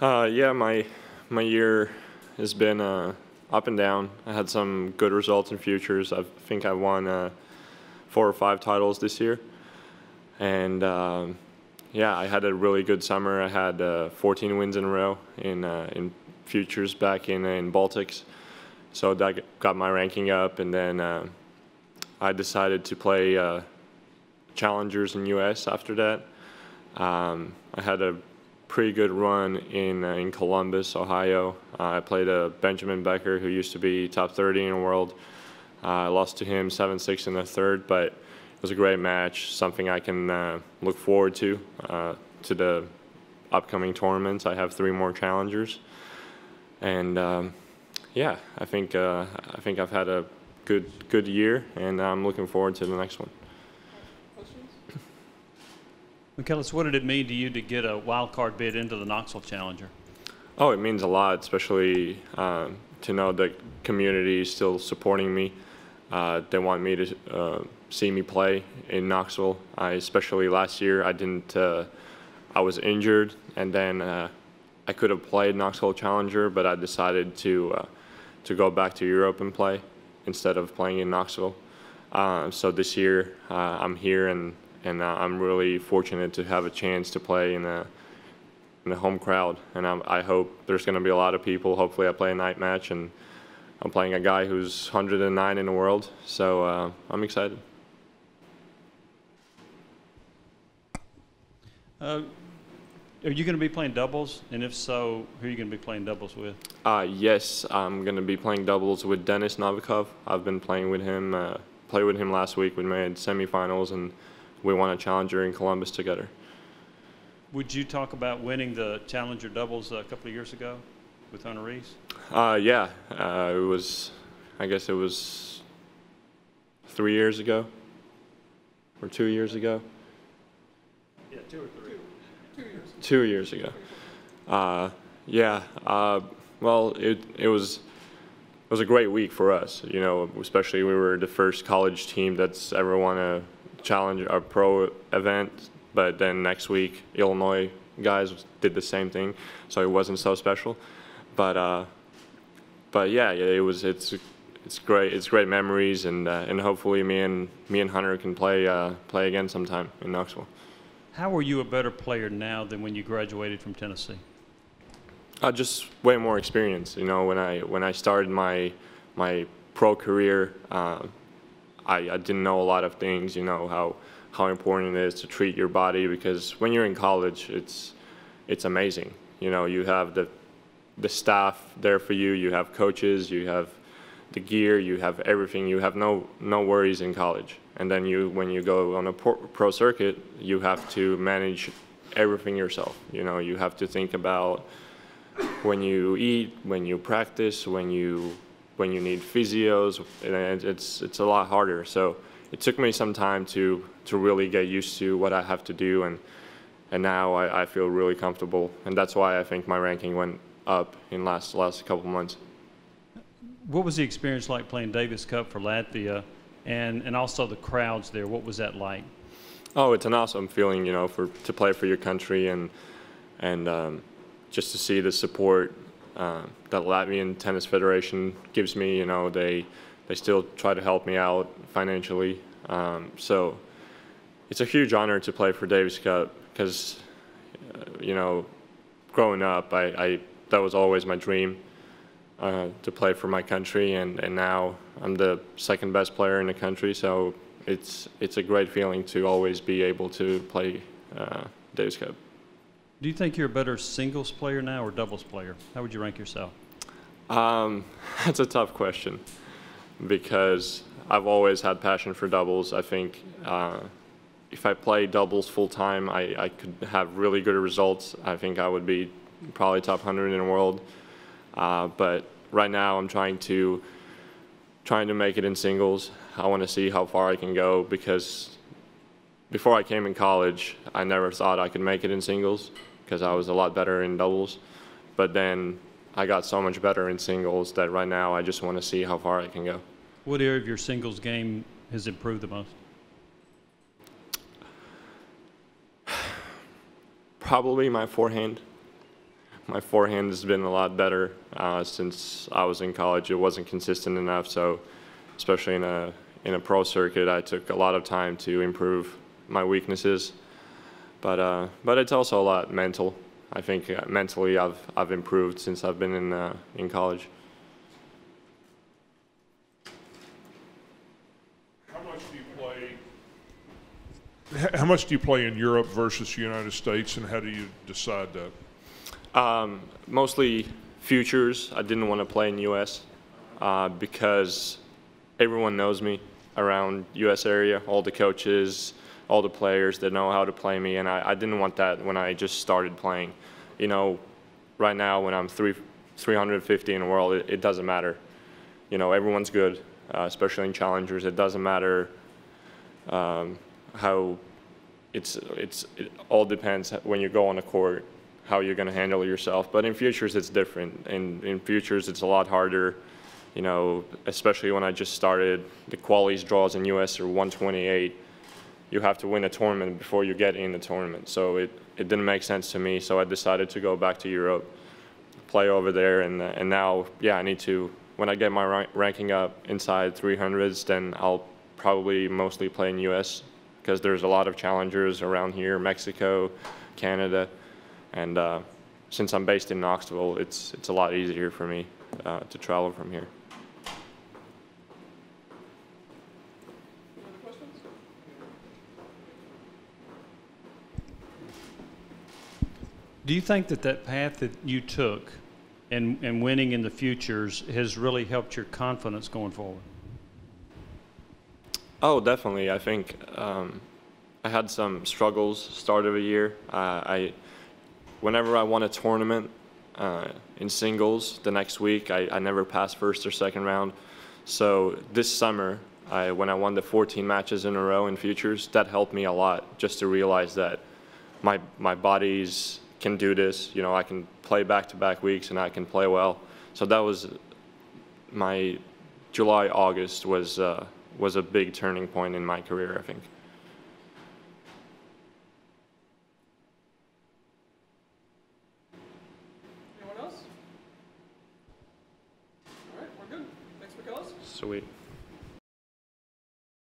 Uh, yeah, my my year has been uh, up and down. I had some good results in futures. I think I won uh, four or five titles this year, and um, yeah, I had a really good summer. I had uh, 14 wins in a row in uh, in futures back in in Baltics, so that got my ranking up, and then uh, I decided to play uh, challengers in U.S. after that. Um, I had a pretty good run in uh, in Columbus, Ohio. Uh, I played a Benjamin Becker who used to be top 30 in the world. Uh, I lost to him 7-6 in the third, but it was a great match. Something I can uh, look forward to uh, to the upcoming tournaments. I have three more challengers, and um, yeah, I think uh, I think I've had a good good year, and I'm looking forward to the next one. Mikelis, what did it mean to you to get a wild card bid into the Knoxville Challenger? Oh, it means a lot, especially um, to know the community is still supporting me. Uh, they want me to uh, see me play in Knoxville. Especially last year, I didn't. Uh, I was injured, and then uh, I could have played Knoxville Challenger, but I decided to uh, to go back to Europe and play instead of playing in Knoxville. Uh, so this year, I'm here and and uh, I'm really fortunate to have a chance to play in a in the home crowd. And I'm, i hope there's going to be a lot of people. Hopefully, I play a night match, and I'm playing a guy who's 109 in the world. So uh, I'm excited. Uh, are you going to be playing doubles? And if so, who are you going to be playing doubles with? Uh, yes, I'm going to be playing doubles with Dennis Novikov. I've been playing with him, uh, played with him last week. We made semifinals and we won a challenger in Columbus together. Would you talk about winning the challenger doubles a couple of years ago with Hunter Reese? Uh, yeah, uh, it was. I guess it was three years ago, or two years ago. Yeah, two or three. Two, years. Two years ago. Uh, yeah. Uh, well, it it was it was a great week for us. You know, especially we were the first college team that's ever won a challenger pro event, but then next week Illinois guys did the same thing, so it wasn't so special. But uh, but yeah, it was it's it's great it's great memories, and uh, and hopefully me and me and Hunter can play uh, play again sometime in Knoxville. How are you a better player now than when you graduated from Tennessee? Uh, just way more experience. You know, when I when I started my my pro career, uh, I, I didn't know a lot of things, you know, how, how important it is to treat your body because when you're in college, it's, it's amazing. You know, you have the, the staff there for you, you have coaches, you have the gear, you have everything. You have no, no worries in college. And then you, when you go on a pro circuit, you have to manage everything yourself. You know, you have to think about when you eat, when you practice, when you when you need physios, and it's it's a lot harder. So it took me some time to to really get used to what I have to do, and and now I, I feel really comfortable, and that's why I think my ranking went up in last last couple months. What was the experience like playing Davis Cup for Latvia, and and also the crowds there? What was that like? Oh, it's an awesome feeling, you know, for to play for your country and and um, just to see the support uh, that Latvian Tennis Federation gives me. You know, they they still try to help me out financially. Um, so it's a huge honor to play for Davis Cup because, uh, you know, growing up, I, I, that was always my dream uh, to play for my country, and, and now I'm the second best player in the country. So it's it's a great feeling to always be able to play uh, Davis Cup. Do you think you're a better singles player now or doubles player? How would you rank yourself? Um, that's a tough question because I've always had passion for doubles. I think uh, if I play doubles full time, I, I could have really good results. I think I would be probably top 100 in the world. Uh, but right now, I'm trying to trying to make it in singles. I want to see how far I can go because before I came in college, I never thought I could make it in singles because I was a lot better in doubles. But then I got so much better in singles that right now I just want to see how far I can go. What area of your singles game has improved the most? Probably my forehand. my forehand has been a lot better uh, since I was in college. It wasn't consistent enough, so especially in a in a pro circuit, I took a lot of time to improve my weaknesses. But uh, but it's also a lot mental. I think uh, mentally I've I've improved since I've been in uh, in college. How much do you play? How much do you play in Europe versus the United States, and how do you decide that? Um, mostly futures. I didn't want to play in U.S. Uh, because everyone knows me around U.S. area. All the coaches, all the players that know how to play me, and I, I didn't want that when I just started playing. You know, right now when I'm three, 350 in the world, it, it doesn't matter. You know, everyone's good, uh, especially in challengers. It doesn't matter um, how it's it's it all depends when you go on the court how you're going to handle yourself. But in futures, it's different. In in futures, it's a lot harder. You know, especially when I just started, the qualities draws in US are 128. You have to win a tournament before you get in the tournament. So it, it didn't make sense to me. So I decided to go back to Europe, play over there, and and now yeah, I need to. When I get my rank, ranking up inside 300s, then I'll probably mostly play in US because there's a lot of challengers around here, Mexico, Canada, and uh, since I'm based in Knoxville, it's it's a lot easier for me uh, to travel from here. Do you think that that path that you took and, and winning in the futures has really helped your confidence going forward? Oh, definitely. I think um, I had some struggles start of the year. Uh, I, whenever I won a tournament uh, in singles, the next week I, I never passed first or second round. So this summer, I, when I won the 14 matches in a row in futures, that helped me a lot just to realize that my my bodies can do this. You know, I can play back-to-back weeks and I can play well. So that was my July August was uh, was a big turning point in my career. I think. Anyone else? All right, we're good. Thanks, Mikelis. Sweet.